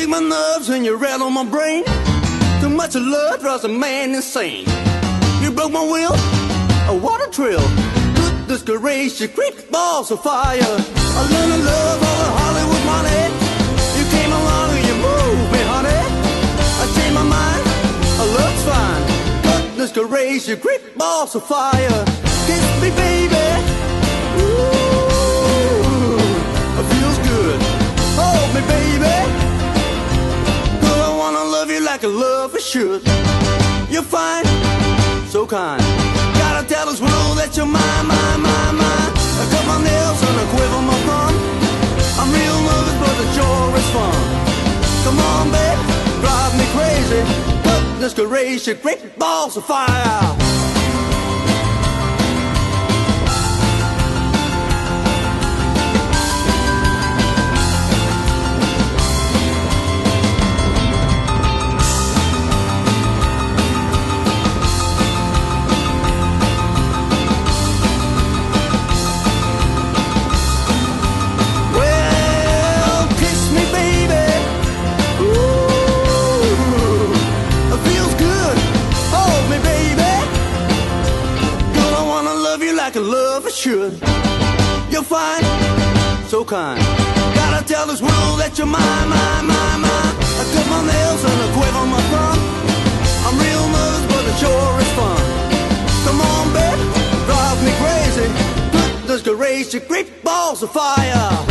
shake my nerves and you rattle my brain. Too much of love drives a man insane. You broke my will, a water trail. Goodness gracious, great balls of fire. I learned to love all the Hollywood money. You came along and you moved me, honey. I changed my mind, I love's fine. Goodness gracious, great balls of fire. Kiss me, baby. A lover should. You're fine, so kind. Gotta tell this world that you're mine, mine, mine, mine. I cut my nails and I quiver my thumb. I'm real nervous, but the sure is fun. Come on, babe, drive me crazy. Goodness gracious, great balls of fire. A lover should. You're fine, so kind. Gotta tell this world that you're mine, mine, mine, mine. I cut my nails and I quiver my thumb. I'm real nervous, but it sure is fun. Come on, babe, drive me crazy. Goodness gracious, great balls of fire.